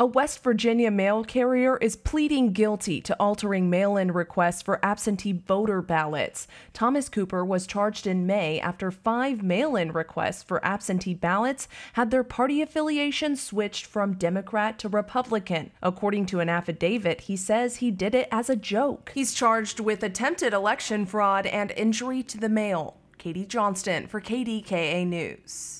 A West Virginia mail carrier is pleading guilty to altering mail in requests for absentee voter ballots. Thomas Cooper was charged in May after five mail in requests for absentee ballots had their party affiliation switched from Democrat to Republican. According to an affidavit, he says he did it as a joke. He's charged with attempted election fraud and injury to the mail. Katie Johnston for KDKA News.